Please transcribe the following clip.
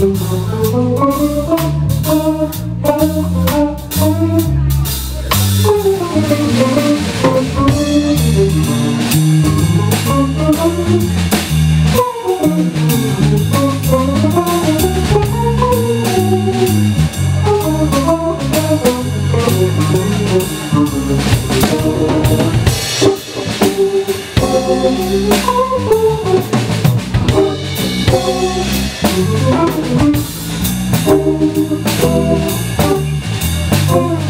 you. Thank you.